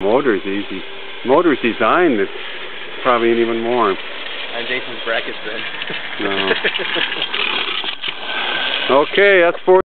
Motor's easy. Motor's designed, it's probably even warm. And Jason's brackets then. No. Okay, that's four.